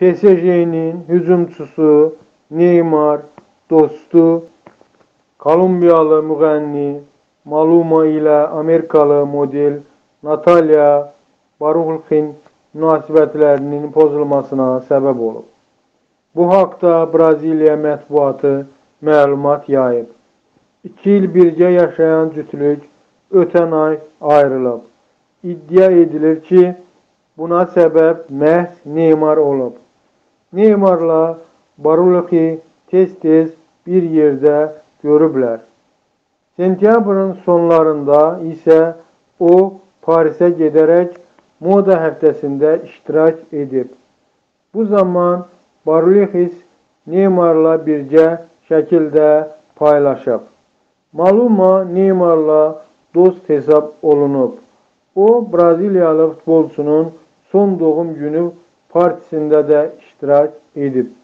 PSJ'nin hücumçusu Neymar dostu Kolumbiyalı müğənni Maluma ilə Amerikalı model Natalya Baruxin münasibətlərinin pozulmasına səbəb olub. Bu haqda Braziliya mətbuatı məlumat yayıb. 2 il birgə yaşayan cütlük ötən ay ayrılıb. İddia edilir ki, buna səbəb məhz Neymar olub. Neymarla Baruxi tez-tez bir yerdə görüblər. Sentyabrın sonlarında isə o Parisə gedərək moda həftəsində iştirak edib. Bu zaman Baruxis Neymarla birgə şəkildə paylaşıb. Maluma Neymarla dost hesab olunub. O, Braziliyalı futbolçunun son doğum günü partisində də iştirak edib.